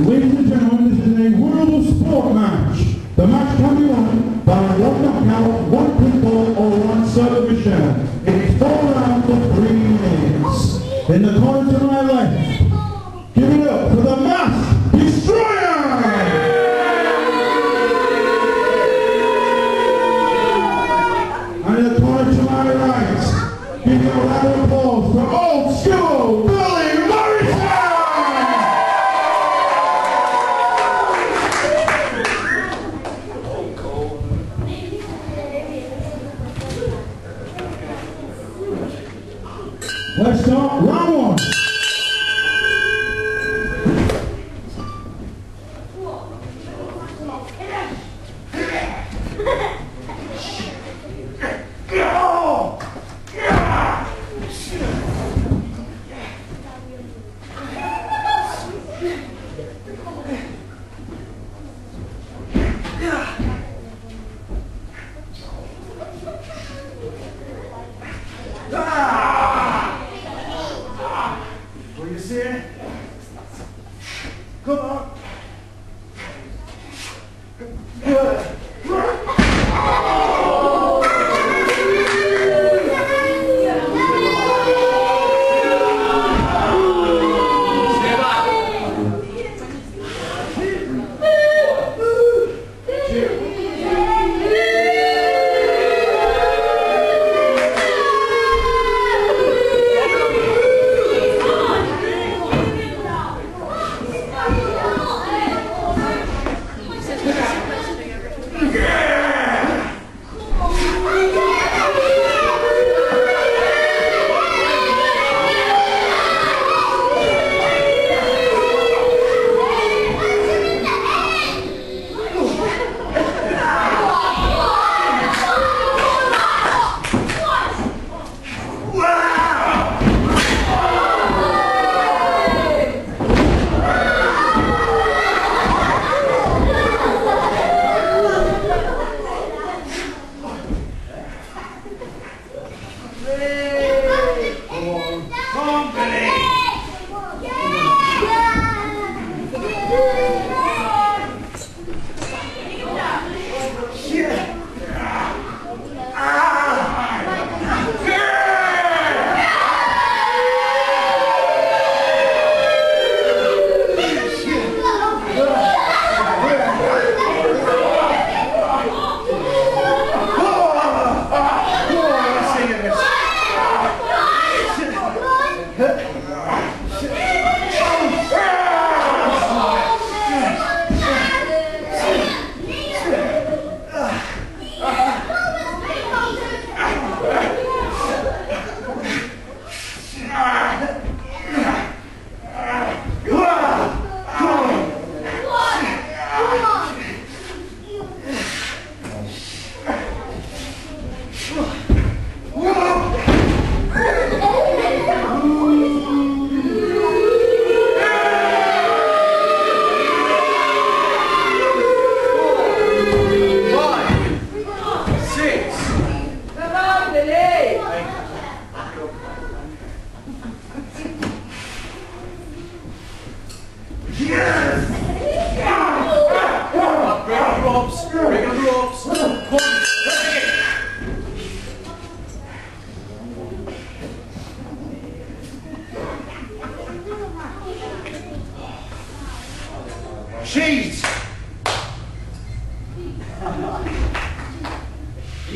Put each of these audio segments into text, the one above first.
Ladies and gentlemen, this is a world sport match. The match can be won by one knockout, one pinfall, Let's go. Round one.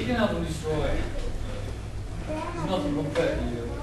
You can help them destroy. There's nothing a to you.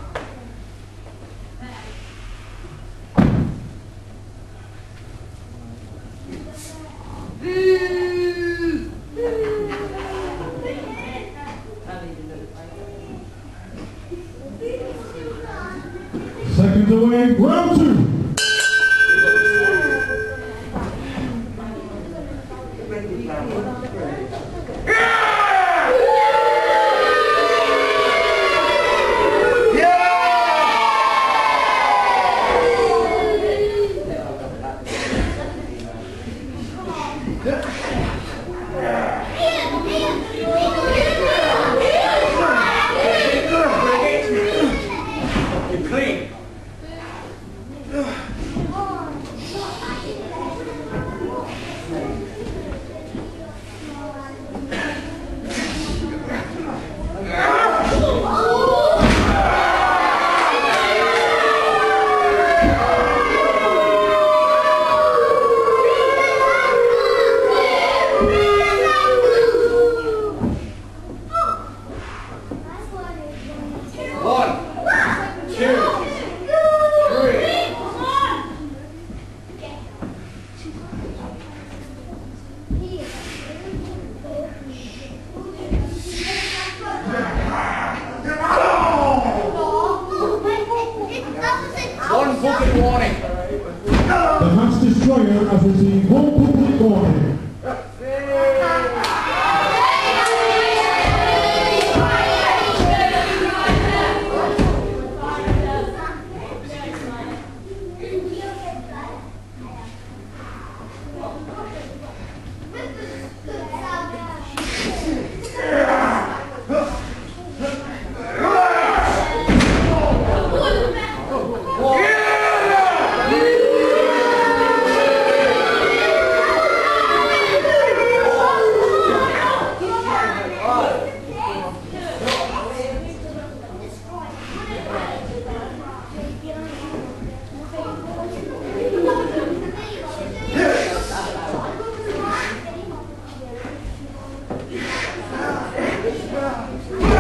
Has Yeah.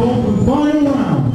The fourth and final round